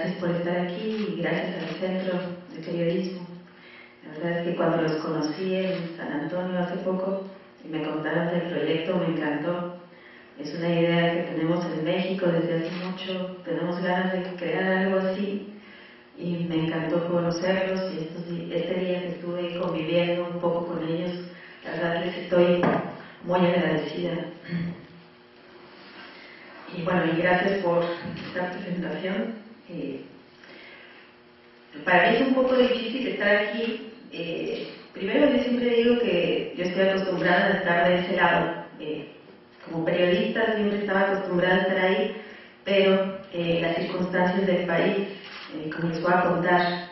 gracias por estar aquí y gracias al Centro de Periodismo. La verdad es que cuando los conocí en San Antonio hace poco y me contaron del proyecto, me encantó. Es una idea que tenemos en México desde hace mucho, tenemos ganas de crear algo así y me encantó conocerlos y estos, este día que estuve conviviendo un poco con ellos, la verdad les estoy muy agradecida. Y bueno, y gracias por esta presentación. Eh, para mí es un poco difícil estar aquí. Eh, primero, yo siempre digo que yo estoy acostumbrada a estar de ese lado. Eh, como periodista siempre estaba acostumbrada a estar ahí, pero las circunstancias del país, les voy a contar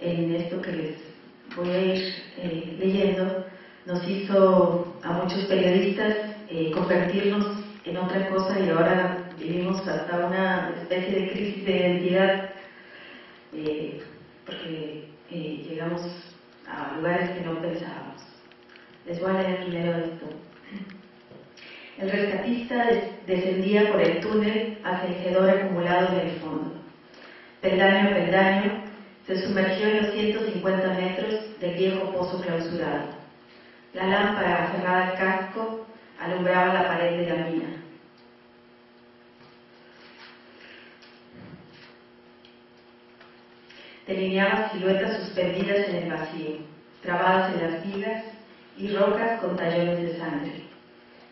en esto que les voy a ir leyendo, nos hizo a muchos periodistas convertirnos en otra cosa y ahora vivimos hasta una especie de crisis de identidad eh, porque eh, llegamos a lugares que no pensábamos. Les voy a leer primero esto. El rescatista descendía por el túnel hacia el hedor acumulado en el fondo. Peldaño a peldaño, se sumergió en los 150 metros del viejo pozo clausurado. La lámpara aferrada al casco alumbraba la pared de la mina. Delineaba siluetas suspendidas en el vacío, trabadas en las vigas y rocas con tallones de sangre.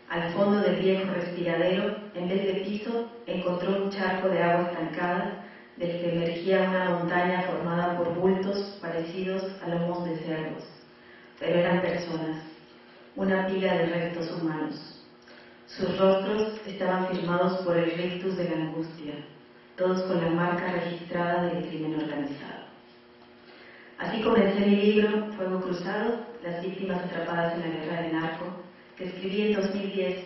Al fondo del viejo respiradero, en vez de piso, encontró un charco de agua estancada del que emergía una montaña formada por bultos parecidos a lomos de cerdos, pero eran personas, una pila de restos humanos. Sus rostros estaban firmados por el rictus de la angustia, todos con la marca registrada del crimen organizado. Así comencé mi libro Fuego Cruzado, las víctimas atrapadas en la guerra de narco, que escribí en 2010,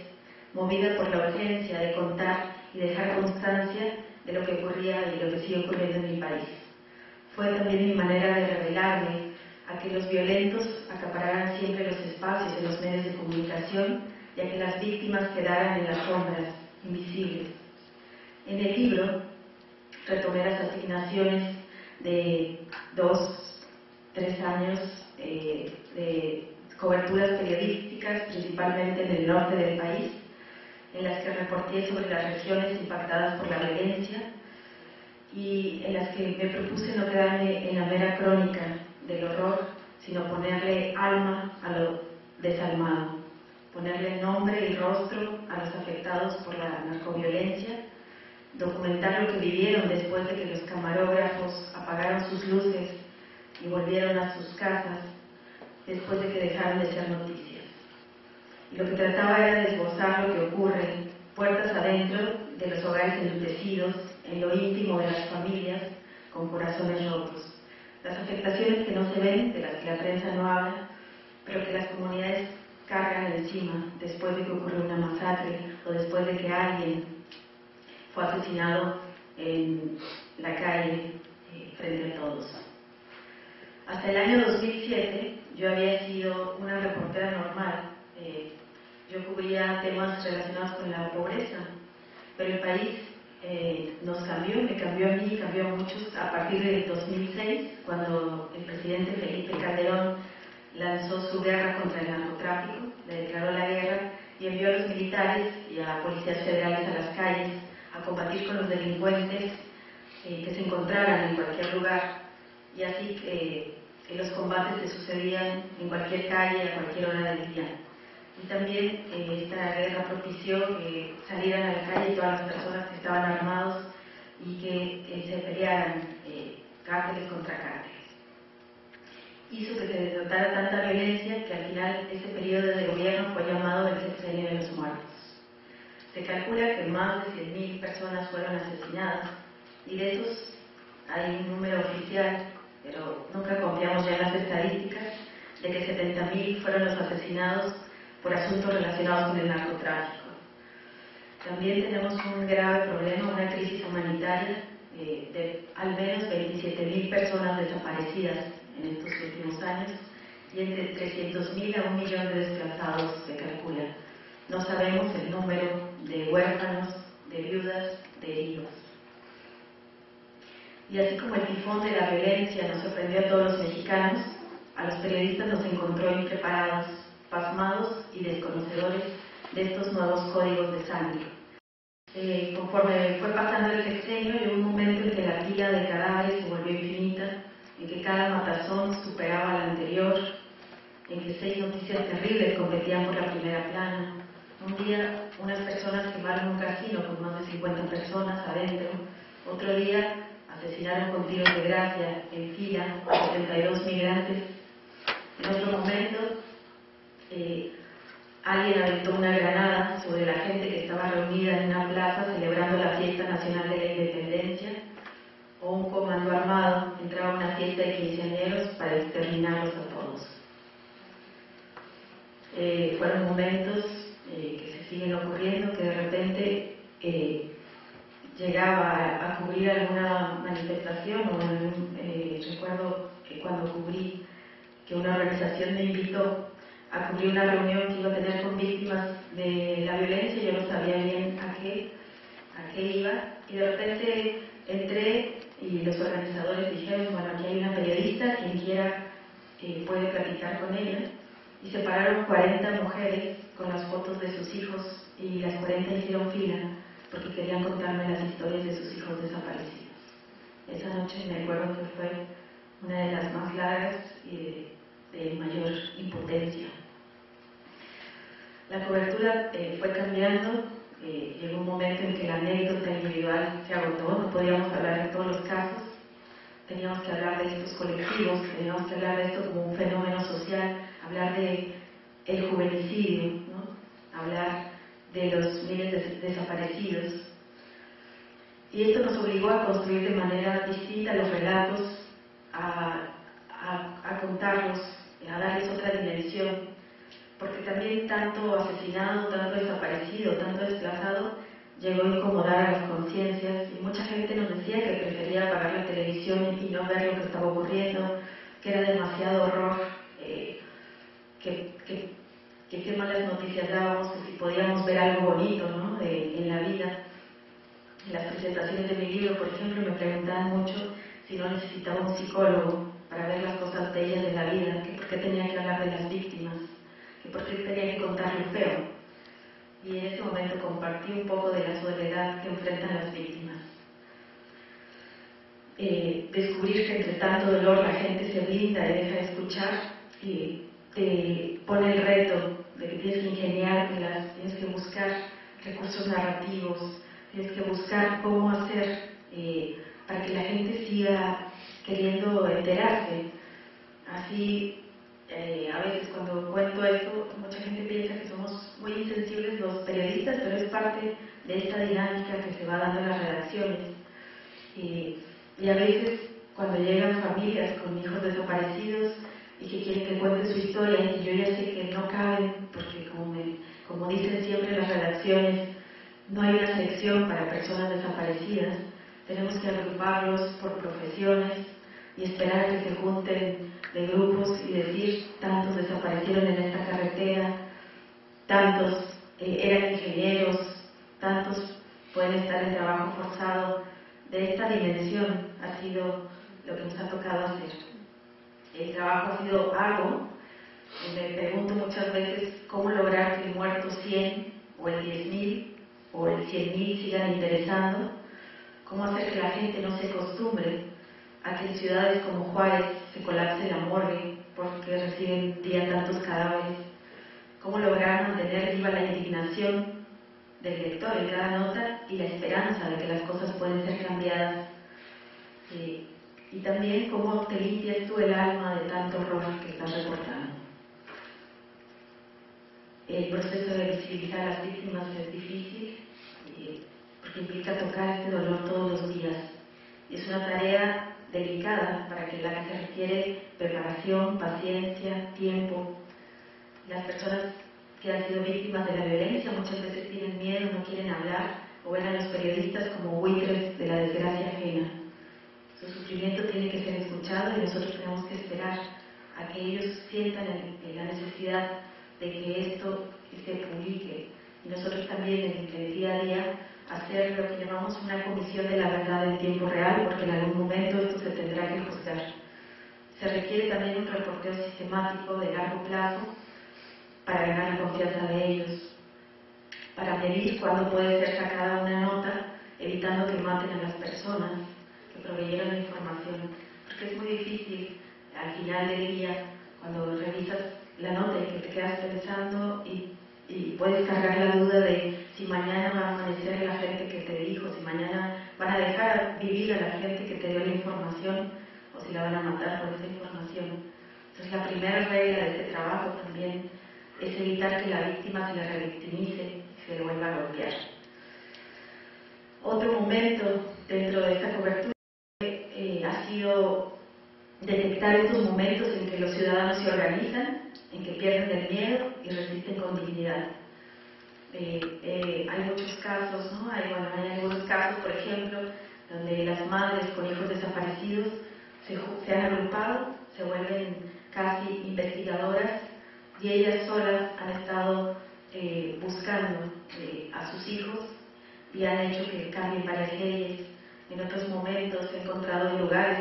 movida por la urgencia de contar y dejar constancia de lo que ocurría y lo que sigue ocurriendo en mi país. Fue también mi manera de revelarme a que los violentos acapararan siempre los espacios de los medios de comunicación y a que las víctimas quedaran en las sombras, invisibles. En el libro retomé las asignaciones de dos, tres años eh, de coberturas periodísticas, principalmente en el norte del país, en las que reporté sobre las regiones impactadas por la violencia y en las que me propuse no quedarme en la mera crónica del horror, sino ponerle alma a lo desalmado ponerle nombre y rostro a los afectados por la narcoviolencia, documentar lo que vivieron después de que los camarógrafos apagaron sus luces y volvieron a sus casas, después de que dejaron de ser noticias. Y lo que trataba era de esbozar lo que ocurre puertas adentro de los hogares enlutecidos, en lo íntimo de las familias, con corazones rotos. Las afectaciones que no se ven, de las que la prensa no habla, pero que las comunidades cargan encima después de que ocurrió una masacre o después de que alguien fue asesinado en la calle eh, frente a todos. Hasta el año 2007 yo había sido una reportera normal. Eh, yo cubría temas relacionados con la pobreza, pero el país eh, nos cambió, me cambió a mí, cambió a muchos a partir de 2006, cuando el presidente Felipe Calderón lanzó su guerra contra el narcotráfico, le declaró la guerra y envió a los militares y a policías federales a las calles a combatir con los delincuentes eh, que se encontraran en cualquier lugar. Y así que, los combates se sucedían en cualquier calle, a cualquier hora del día. Y también eh, esta guerra propició que salieran a la calle todas las personas que estaban armados y que se pelearan eh, cárteles contra cárteles hizo que se desatara tanta violencia que al final ese periodo de gobierno fue llamado el sexenio de los muertos. Se calcula que más de 100.000 personas fueron asesinadas y de esos hay un número oficial, pero nunca confiamos ya en las estadísticas, de que 70.000 fueron los asesinados por asuntos relacionados con el narcotráfico. También tenemos un grave problema, una crisis humanitaria eh, de al menos 27.000 personas desaparecidas en estos últimos años y entre 300.000 a un millón de desplazados se calcula. No sabemos el número de huérfanos, de viudas, de heridos. Y así como el tifón de la violencia nos sorprendió a todos los mexicanos, a los periodistas nos encontró impreparados, pasmados y desconocedores de estos nuevos códigos de sangre. Eh, conforme fue pasando el sexenio, llegó un momento en que la pila de cadáveres se volvió infinita, en que cada matazón superaba al anterior, en que seis noticias terribles competían por la primera plana. Un día unas personas quemaron un casino con más de 50 personas adentro, otro día asesinaron con tiros de gracia en fila a 72 migrantes. En otro momento, eh, alguien aventó una granada sobre la gente que estaba reunida en una plaza celebrando la fiesta nacional de la independencia, o un comando armado entraba a una fiesta de quinceañeros para exterminarlos a todos. Eh, fueron momentos eh, que se siguen ocurriendo que de repente llegaba a, cubrir alguna manifestación o eh, recuerdo que cuando cubrí que una organización me invitó a cubrir una reunión que iba a tener con víctimas de la violencia, yo no sabía bien a qué, a qué iba y de repente entré y los organizadores dijeron, bueno, aquí hay una periodista, quien quiera eh, puede platicar con ella y se pararon 40 mujeres con las fotos de sus hijos y las 40 hicieron fila porque querían contarme las historias de sus hijos desaparecidos. Esa noche me acuerdo que fue una de las más largas y de, mayor impotencia. La cobertura eh, fue cambiando, eh, llegó un momento en que la anécdota individual se agotó, no podíamos hablar de todos los casos, teníamos que hablar de estos colectivos, teníamos que hablar de esto como un fenómeno social, hablar de el juvenicidio, ¿no? hablar de los miles de desaparecidos. Y esto nos obligó a construir de manera distinta los relatos, a, a, contarlos, a darles otra dimensión, porque también tanto asesinado, tanto desaparecido, tanto desplazado, llegó a incomodar a las conciencias y mucha gente nos decía que prefería apagar la televisión y no ver lo que estaba ocurriendo, que era demasiado horror, eh, que, que que qué malas noticias dábamos, que si podíamos ver algo bonito ¿no? en la vida. En las presentaciones de mi libro, por ejemplo, me preguntaban mucho si no necesitaba un psicólogo para ver las cosas bellas de la vida, que por qué tenía que hablar de las víctimas, que por qué tenía que contar lo feo. Y en ese momento compartí un poco de la soledad que enfrentan las víctimas. Eh, descubrir que entre tanto dolor la gente se blinda y deja de escuchar y te pone el reto de que tienes que ingeniártelas, tienes que buscar recursos narrativos, tienes que buscar cómo hacer eh, para que la gente siga queriendo enterarse. Así, eh, a veces cuando cuento esto, mucha gente piensa que somos muy insensibles los periodistas, pero es parte de esta dinámica que se va dando en las redacciones. y a veces cuando llegan familias con hijos desaparecidos, y que quieren que cuente su historia y yo ya sé que no caben, porque como, como dicen siempre las redacciones, no hay una sección para personas desaparecidas, tenemos que agruparlos por profesiones y esperar que se junten de grupos y decir, tantos desaparecieron en esta carretera, tantos eh, eran ingenieros, tantos pueden estar en trabajo forzado. De esta dimensión ha sido lo que nos ha tocado hacer el trabajo ha sido algo. Me pregunto muchas veces cómo lograr que el muerto 100 o el 10.000 o el 100.000 sigan interesando, cómo hacer que la gente no se acostumbre a que en ciudades como Juárez se colapse la morgue porque reciben día tantos cadáveres, cómo lograr mantener viva la indignación del lector en cada nota y la esperanza de que las cosas pueden ser cambiadas. Eh, y también cómo te limpias tú el alma de tanto horror que estás reportando. El proceso de visibilizar a las víctimas es difícil eh, porque implica tocar este dolor todos los días. Es una tarea delicada para que la que requiere preparación, paciencia, tiempo. Las personas que han sido víctimas de la violencia muchas veces tienen miedo, no quieren hablar o ven a los periodistas como buitres de la desgracia ajena. Su sufrimiento tiene que ser escuchado y nosotros tenemos que esperar a que ellos sientan la necesidad de que esto se publique. Y nosotros también en el día a día hacer lo que llamamos una comisión de la verdad en tiempo real, porque en algún momento esto se tendrá que juzgar. Se requiere también un reporteo sistemático de largo plazo para ganar la confianza de ellos, para medir cuándo puede ser sacada una nota, evitando que maten a las personas proveyeron la información, porque es muy difícil al final del día, cuando revisas la nota y que te quedas pensando y, y puedes cargar la duda de si mañana va a amanecer la gente que te dijo, si mañana van a dejar vivir a la gente que te dio la información o si la van a matar por esa información. Entonces la primera regla de este trabajo también es evitar que la víctima se la revictimice y se le vuelva a golpear. Otro momento dentro de esta cobertura detectar estos momentos en que los ciudadanos se organizan, en que pierden el miedo y resisten con dignidad. Eh, eh, hay muchos casos, ¿no? Hay, bueno, hay algunos casos, por ejemplo, donde las madres con hijos desaparecidos se, se han agrupado, se vuelven casi investigadoras y ellas solas han estado eh, buscando a sus hijos y han hecho que cambien varias leyes. En otros momentos he encontrado en lugares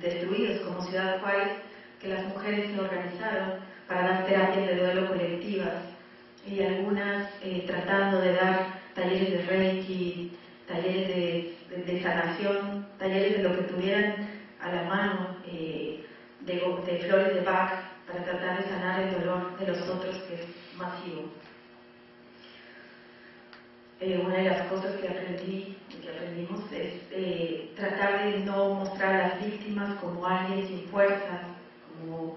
destruidos como Ciudad Juárez que las mujeres se organizaron para dar terapias de duelo colectivas y algunas eh, tratando de dar talleres de Reiki, talleres de, sanación, talleres de lo que tuvieran a la mano, eh, de, de, flores de Bach, para tratar de sanar el dolor de los otros, que es masivo. Eh, una de las cosas que aprendí que aprendimos es tratar de no mostrar a las víctimas como alguien sin fuerza, como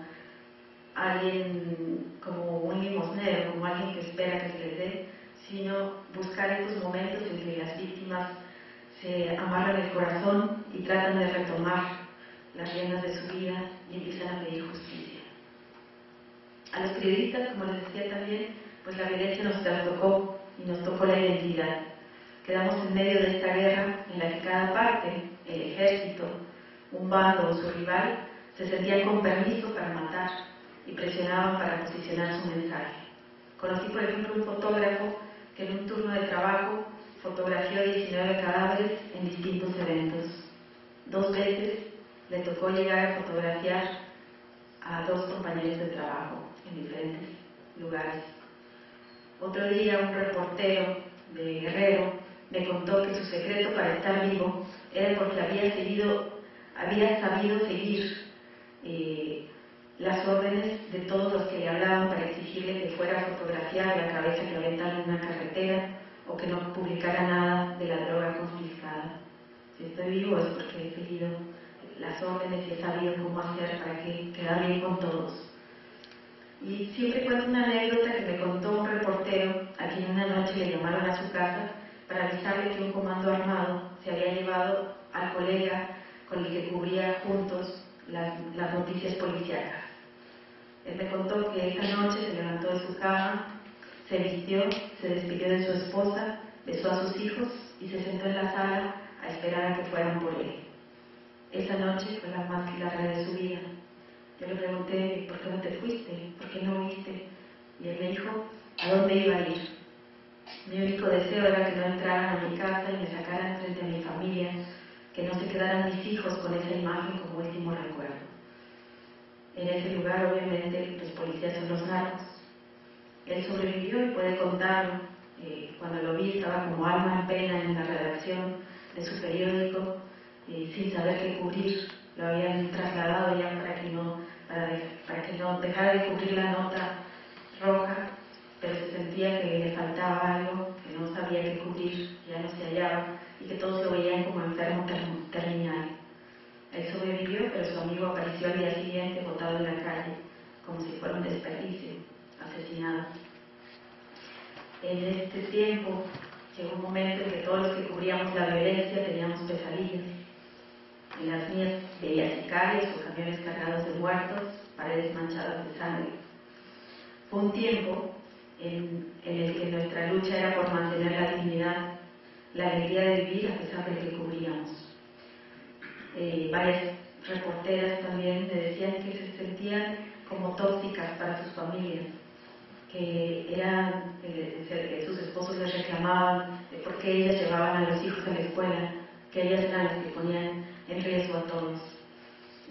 alguien como un limosnero, como alguien que espera que se les dé, sino buscar estos momentos en que las víctimas se amarran el corazón y tratan de retomar las riendas de su vida y empiezan a pedir justicia. A los periodistas, como les decía también, pues la violencia nos tocó y nos tocó la identidad. Quedamos en medio de esta guerra en la que cada parte, el ejército, un bando o su rival, se sentían con permiso para matar y presionaban para posicionar su mensaje. Conocí, por ejemplo, un fotógrafo que en un turno de trabajo fotografió 19 cadáveres en distintos eventos. Dos veces le tocó llegar a fotografiar a dos compañeros de trabajo en diferentes lugares. Otro día un reportero de Guerrero me contó que su secreto para estar vivo era porque había, sabido seguir eh, las órdenes de todos los que le hablaban para exigirle que fuera a fotografiar la cabeza que aventaron en una carretera o que no publicara nada de la droga confiscada. Si estoy vivo es porque he seguido las órdenes y he sabido cómo hacer para que quedara bien con todos. Y siempre cuento una anécdota que me contó un reportero a quien una noche le llamaron a su casa para avisarle que un comando armado se había llevado al colega con el que cubría juntos las, las noticias policíacas. Él me contó que esa noche se levantó de su cama, se vistió, se despidió de su esposa, besó a sus hijos y se sentó en la sala a esperar a que fueran por él. Esa noche fue la más larga de su vida. Yo le pregunté, ¿por qué no te fuiste? ¿Por qué no viste? Y él me dijo, ¿a dónde iba a ir? Mi único deseo era que no entraran a mi casa y me sacaran frente a mi familia, que no se quedaran mis hijos con esa imagen como último recuerdo. En ese lugar, obviamente, los policías son los narcos. Él sobrevivió y puede contar, eh, cuando lo vi estaba como alma en pena en la redacción de su periódico, eh, sin saber qué cubrir. Lo habían trasladado ya para que no, para, que no dejara de cubrir la nota roja, pero se sentía que le faltaba algo, que no sabía qué cubrir, ya no se hallaba, y que todos lo veían como enfermo terminal. Él sobrevivió, pero su amigo apareció al día siguiente botado en la calle, como si fuera un desperdicio, asesinado. En este tiempo llegó un momento en que todos los que cubríamos la violencia teníamos pesadillas. En las mías veía sicarios o camiones cargados de muertos, paredes manchadas de sangre. Fue un tiempo en, en, el que nuestra lucha era por mantener la dignidad, la alegría de vivir a pesar de que cubríamos eh, varias reporteras también me decían que se sentían como tóxicas para sus familias, que eran, eh, sus esposos les reclamaban de porque ellas llevaban a los hijos a la escuela, que ellas eran las que ponían en riesgo a todos.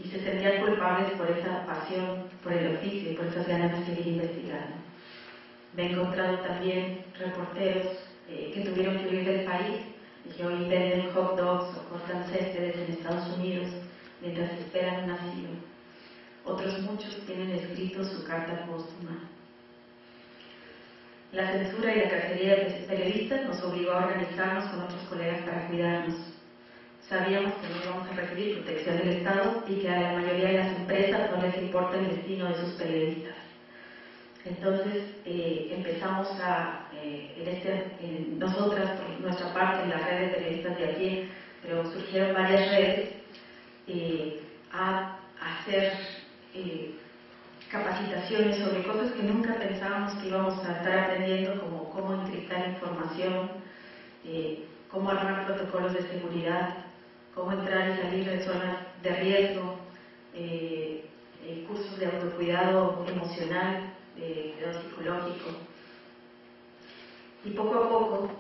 Y se sentían culpables por esa pasión, por el oficio y por esas ganas de seguir investigando. Me he encontrado también reporteros eh, que tuvieron que huir del país y que hoy venden hot dogs o cortan céspedes en Estados Unidos mientras esperan un asilo. Otros muchos tienen escrito su carta póstuma. La censura y la cacería de periodistas nos obligó a organizarnos con otros colegas para cuidarnos. Sabíamos que no íbamos a recibir protección del Estado y que a la mayoría de las empresas no les importa el destino de sus periodistas. Entonces eh, empezamos a, eh, en este, nosotras, por nuestra parte, en la red de periodistas de aquí, pero surgieron varias redes, eh, a hacer capacitaciones sobre cosas que nunca pensábamos que íbamos a estar aprendiendo, como cómo encriptar información, cómo armar protocolos de seguridad, cómo entrar y salir de zonas de riesgo, eh, eh, cursos de autocuidado emocional, de cuidado psicológico. Y poco a poco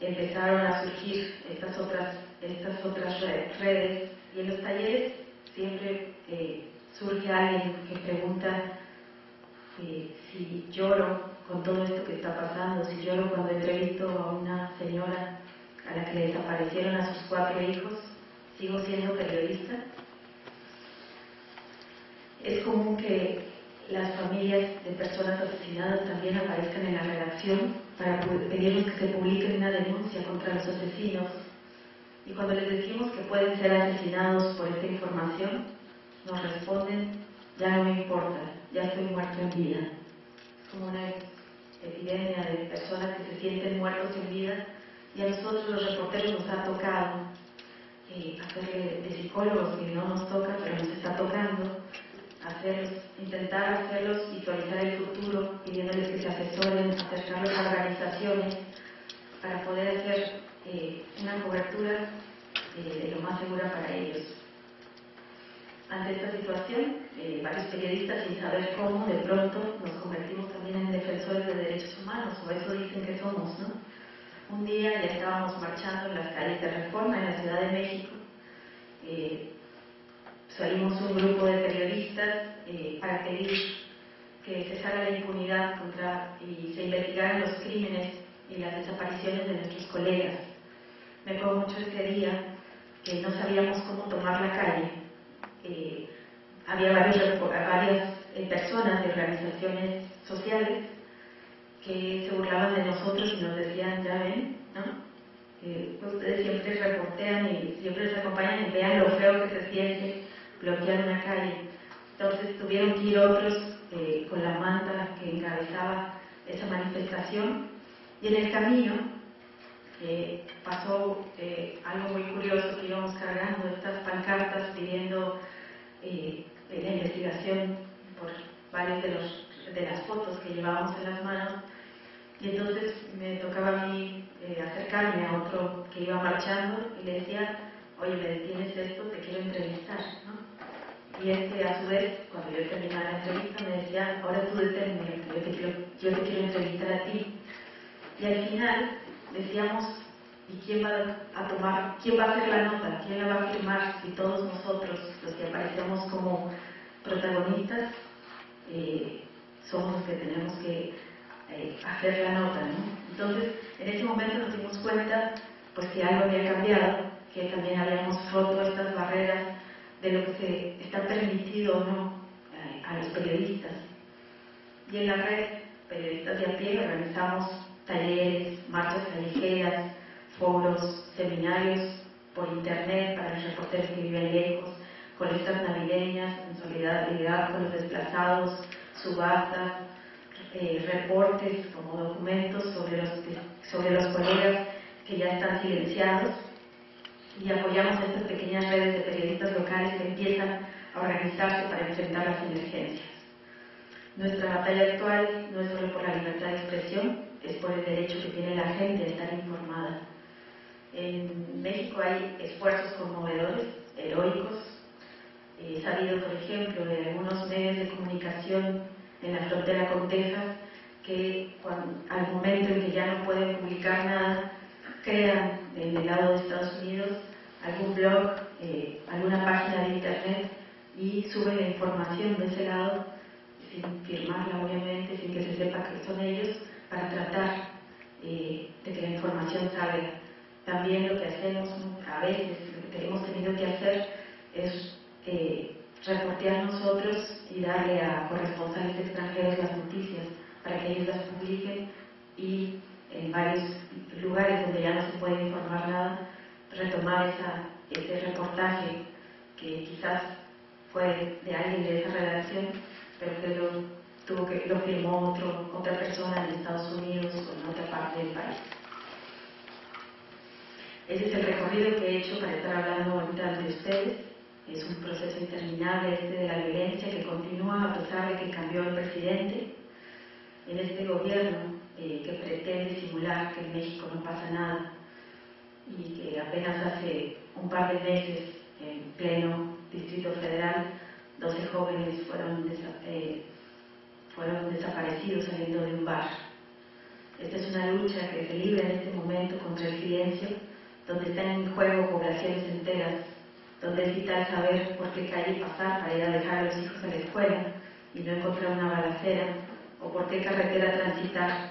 empezaron a surgir estas otras, estas otras redes y en los talleres siempre surge alguien que pregunta eh, si lloro con todo esto que está pasando, si lloro cuando entrevisto a una señora a la que desaparecieron a sus cuatro hijos, sigo siendo periodista. Es común que las familias de personas asesinadas también aparezcan en la redacción para pedirnos que se publique una denuncia contra los asesinos. Y cuando les decimos que pueden ser asesinados por esta información, nos responden, ya no me importa, ya estoy muerto en vida. Es como una epidemia de personas que se sienten muertos en vida y a nosotros los reporteros nos ha tocado eh, hacerle de psicólogos que no nos toca, pero nos está tocando hacerlos, intentar hacerlos visualizar el futuro, pidiéndoles que se asesoren, acercarlos a organizaciones para poder hacer eh, una cobertura eh, de lo más segura para ellos. Ante esta situación, eh, varios periodistas, sin saber cómo, de pronto nos convertimos también en defensores de derechos humanos, o eso dicen que somos, ¿no? Un día ya estábamos marchando en las calles de Reforma, en la Ciudad de México. Eh, salimos un grupo de periodistas eh, para pedir que cesara la impunidad contra y se investigaran los crímenes y las desapariciones de nuestros colegas. Me acuerdo mucho ese día que no sabíamos cómo tomar la calle eh, había varias, varias eh, personas de organizaciones sociales que se burlaban de nosotros y nos decían, ya ven, ¿no? ustedes siempre reportean y siempre les acompañan y vean lo feo que se siente bloquear una calle. Entonces tuvieron que ir otros eh, con la manta que encabezaba esa manifestación y en el camino pasó algo muy curioso que íbamos cargando estas pancartas pidiendo eh, la investigación por varias de, los, de las fotos que llevábamos en las manos. Y entonces me tocaba a mí eh, acercarme a otro que iba marchando y le decía, oye, me detienes esto, te quiero entrevistar. ¿no? Y este, a su vez, cuando yo terminaba la entrevista, me decía, ahora tú deténme, yo te quiero, yo te quiero entrevistar a ti. Y al final decíamos, ¿Y quién va a tomar, quién va a hacer la nota? ¿Quién la va a firmar si todos nosotros, los que aparecemos como protagonistas, eh, somos los que tenemos que eh, hacer la nota? ¿no? Entonces, en ese momento nos dimos cuenta pues que algo había cambiado, que también habíamos roto estas barreras de lo que se está permitido o no eh, a los periodistas. Y en la red Periodistas de a pie organizamos talleres, marchas callejeras, foros, seminarios por internet para los reporteros que viven lejos, colectas navideñas en solidaridad con los desplazados, subastas, eh, reportes como documentos sobre los, sobre los colegas que ya están silenciados y apoyamos estas pequeñas redes de periodistas locales que empiezan a organizarse para enfrentar las emergencias. Nuestra batalla actual no es solo por la libertad de expresión, es por el derecho que tiene la gente a estar informada. En México hay esfuerzos conmovedores, heroicos. He sabido, por ejemplo, de algunos medios de comunicación en la frontera con Texas que al momento en que ya no pueden publicar nada, crean en el lado de Estados Unidos algún blog, eh, alguna página de internet y suben la información de ese lado, sin firmarla obviamente, sin que se sepa que son ellos, para tratar eh, de que la información salga. También lo que hacemos a veces, lo que hemos tenido que hacer es eh, reportear nosotros y darle a corresponsales extranjeros las noticias para que ellos las publiquen y en varios lugares donde ya no se puede informar nada, retomar ese reportaje que quizás fue de alguien de esa redacción, pero que lo, tuvo que, lo firmó otro, otra persona en Estados Unidos o en otra parte del país. Ese es el recorrido que he hecho para estar hablando ahorita de ustedes. Es un proceso interminable este de la violencia que continúa a pesar de que cambió el presidente en este gobierno eh, que pretende simular que en México no pasa nada y que apenas hace un par de meses en pleno Distrito Federal 12 jóvenes fueron, eh, fueron desaparecidos saliendo de un bar. Esta es una lucha que se libra en este momento contra el silencio, donde están en juego poblaciones enteras, donde vital saber por qué calle pasar para ir a dejar a los hijos a la escuela y no encontrar una balacera, o por qué carretera transitar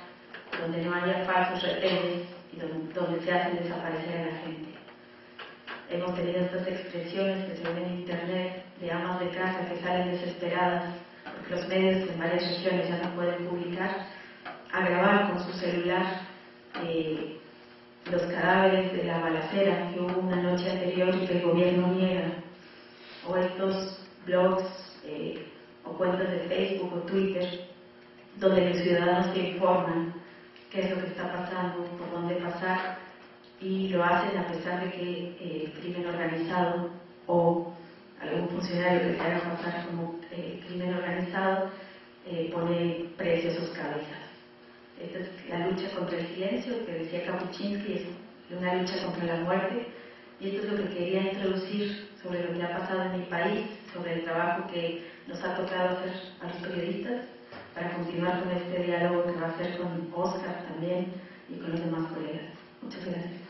donde no haya falsos retenes y donde, se hacen desaparecer a la gente. Hemos tenido estas expresiones que se ven en internet de amas de casa que salen desesperadas porque los medios en varias regiones ya no pueden publicar, a grabar con su celular eh, los cadáveres de la balacera que hubo una noche anterior y que el gobierno niega, o estos blogs eh, o cuentas de Facebook o Twitter donde los ciudadanos se informan qué es lo que está pasando, por dónde pasar, y lo hacen a pesar de que el eh, crimen organizado o algún funcionario que se haga pasar como eh, crimen organizado eh, pone precio a sus cabezas. Esta es la lucha contra el silencio que decía Kapuczynski, es una lucha contra la muerte, y esto es lo que quería introducir sobre lo que ha pasado en mi país, sobre el trabajo que nos ha tocado hacer a los periodistas para continuar con este diálogo que va a ser con Oscar también y con los demás colegas. Muchas gracias.